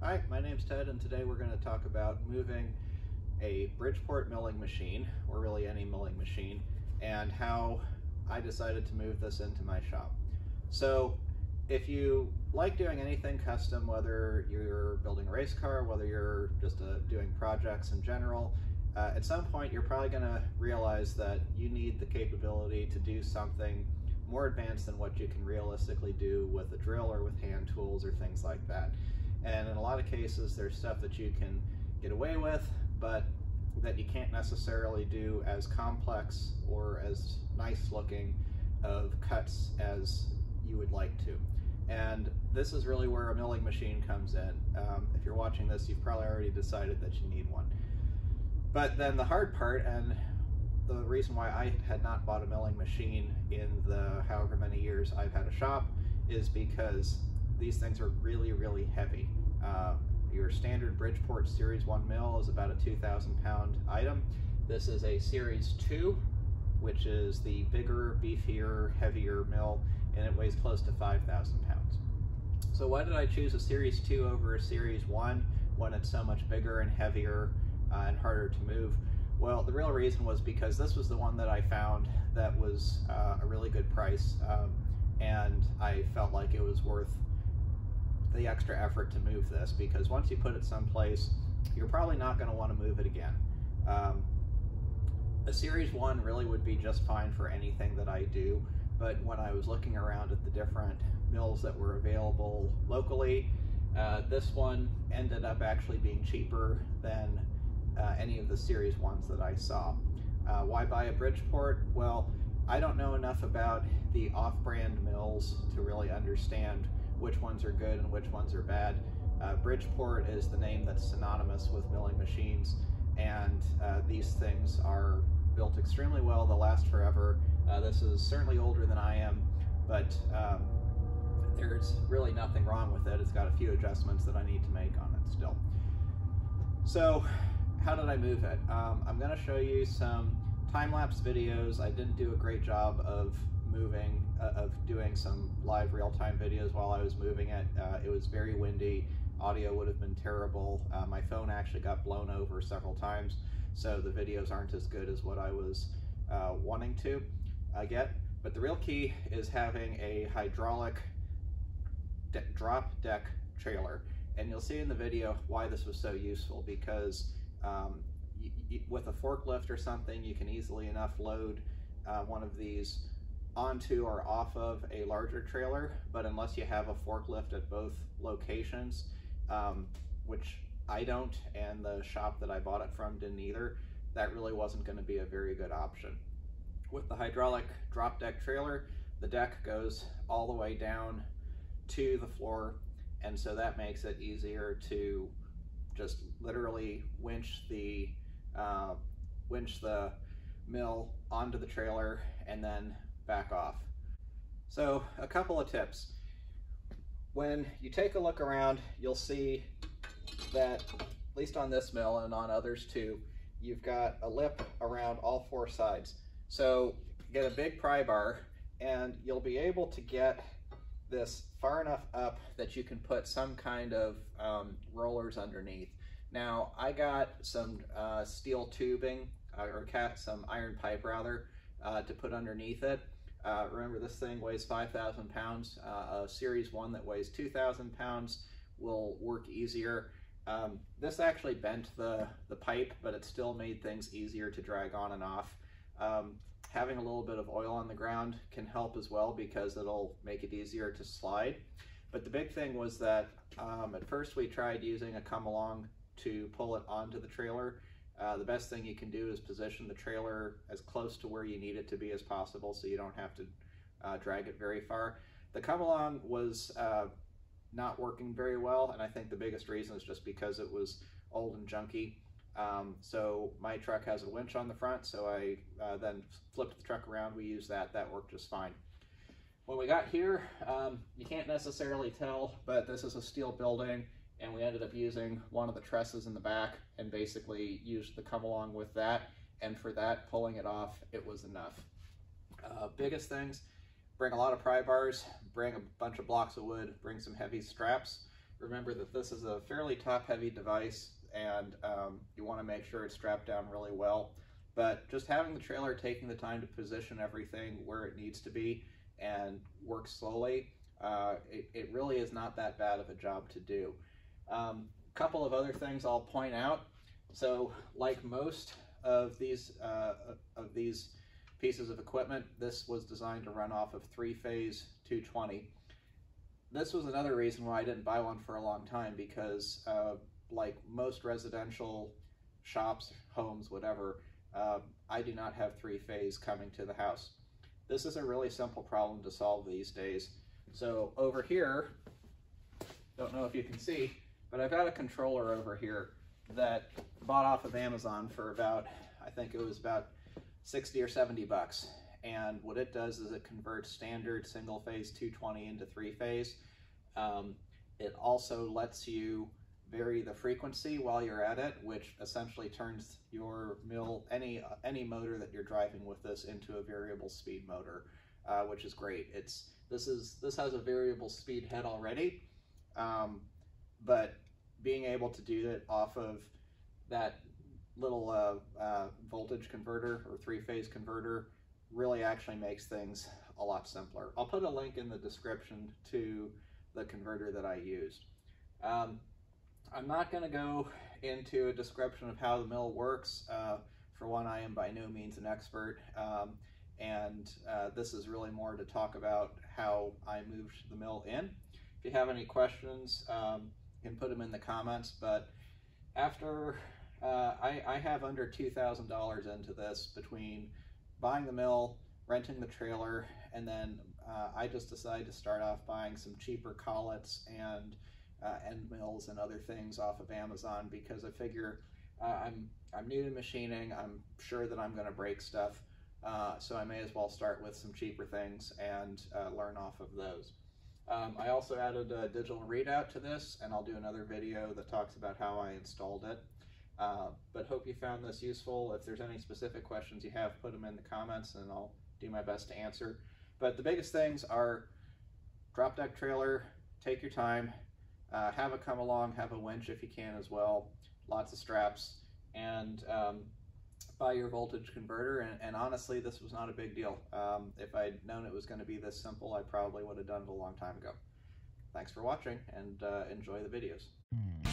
Hi, my name's Ted and today we're going to talk about moving a Bridgeport milling machine, or really any milling machine, and how I decided to move this into my shop. So if you like doing anything custom, whether you're building a race car, whether you're just uh, doing projects in general, uh, at some point you're probably going to realize that you need the capability to do something more advanced than what you can realistically do with a drill or with hand tools or things like that. And in a lot of cases, there's stuff that you can get away with, but that you can't necessarily do as complex or as nice looking of cuts as you would like to. And this is really where a milling machine comes in. Um, if you're watching this, you've probably already decided that you need one. But then the hard part, and the reason why I had not bought a milling machine in the however many years I've had a shop is because these things are really, really heavy. Uh, your standard Bridgeport Series 1 mill is about a 2,000 pound item. This is a Series 2, which is the bigger, beefier, heavier mill, and it weighs close to 5,000 pounds. So why did I choose a Series 2 over a Series 1 when it's so much bigger and heavier uh, and harder to move? Well, the real reason was because this was the one that I found that was uh, a really good price, um, and I felt like it was worth the extra effort to move this because once you put it someplace, you're probably not going to want to move it again. Um, a Series 1 really would be just fine for anything that I do, but when I was looking around at the different mills that were available locally, uh, this one ended up actually being cheaper than uh, any of the series ones that I saw. Uh, why buy a Bridgeport? Well, I don't know enough about the off-brand mills to really understand which ones are good and which ones are bad. Uh, Bridgeport is the name that's synonymous with milling machines, and uh, these things are built extremely well. They'll last forever. Uh, this is certainly older than I am, but um, there's really nothing wrong with it. It's got a few adjustments that I need to make on it still. So how did I move it? Um, I'm going to show you some time-lapse videos. I didn't do a great job of moving, uh, of doing some live real-time videos while I was moving it. Uh, it was very windy. Audio would have been terrible. Uh, my phone actually got blown over several times, so the videos aren't as good as what I was uh, wanting to uh, get. But the real key is having a hydraulic de drop deck trailer. And you'll see in the video why this was so useful because um, with a forklift or something, you can easily enough load uh, one of these onto or off of a larger trailer, but unless you have a forklift at both locations, um, which I don't, and the shop that I bought it from didn't either, that really wasn't going to be a very good option. With the hydraulic drop deck trailer, the deck goes all the way down to the floor, and so that makes it easier to just literally winch the uh, winch the mill onto the trailer and then back off. So a couple of tips. When you take a look around, you'll see that, at least on this mill and on others too, you've got a lip around all four sides. So get a big pry bar and you'll be able to get this far enough up that you can put some kind of um, rollers underneath. Now, I got some uh, steel tubing, uh, or cat, some iron pipe rather, uh, to put underneath it. Uh, remember, this thing weighs 5,000 pounds. Uh, a Series 1 that weighs 2,000 pounds will work easier. Um, this actually bent the, the pipe, but it still made things easier to drag on and off. Um, having a little bit of oil on the ground can help as well because it'll make it easier to slide. But the big thing was that um, at first we tried using a come along to pull it onto the trailer. Uh, the best thing you can do is position the trailer as close to where you need it to be as possible so you don't have to uh, drag it very far. The come along was uh, not working very well and I think the biggest reason is just because it was old and junky. Um, so my truck has a winch on the front, so I uh, then flipped the truck around. We used that. That worked just fine. When we got here, um, you can't necessarily tell, but this is a steel building, and we ended up using one of the trusses in the back and basically used the come along with that. And for that, pulling it off, it was enough. Uh, biggest things, bring a lot of pry bars, bring a bunch of blocks of wood, bring some heavy straps, remember that this is a fairly top-heavy device and um, you want to make sure it's strapped down really well. But just having the trailer taking the time to position everything where it needs to be and work slowly, uh, it, it, really is not that bad of a job to do. A um, couple of other things I'll point out. So like most of these, uh, of these pieces of equipment, this was designed to run off of three-phase 220. This was another reason why I didn't buy one for a long time because uh, like most residential shops, homes, whatever, uh, I do not have three-phase coming to the house. This is a really simple problem to solve these days. So over here, don't know if you can see, but I've got a controller over here that bought off of Amazon for about, I think it was about 60 or 70 bucks. And what it does is it converts standard single phase 220 into three phase. Um, it also lets you vary the frequency while you're at it, which essentially turns your mill, any any motor that you're driving with this into a variable speed motor, uh, which is great. It's this is this has a variable speed head already, um, but being able to do it off of that little uh, uh, voltage converter or three-phase converter really actually makes things a lot simpler. I'll put a link in the description to the converter that I used. Um, I'm not going to go into a description of how the mill works. Uh, for one, I am by no means an expert, um, and uh, this is really more to talk about how I moved the mill in. If you have any questions, um, can put them in the comments, but after uh, I, I have under $2,000 into this between buying the mill, renting the trailer, and then uh, I just decided to start off buying some cheaper collets and uh, end mills and other things off of Amazon because I figure uh, I'm I'm new to machining. I'm sure that I'm going to break stuff, uh, so I may as well start with some cheaper things and uh, learn off of those. Um, I also added a digital readout to this, and I'll do another video that talks about how I installed it. Uh, but hope you found this useful. If there's any specific questions you have, put them in the comments and I'll do my best to answer. But the biggest things are drop deck trailer, take your time, uh, have it come along, have a winch if you can as well, lots of straps, and um, buy your voltage converter. And, and, honestly, this was not a big deal. Um, if I'd known it was going to be this simple, I probably would have done it a long time ago. Thanks for watching and uh, enjoy the videos. Mm.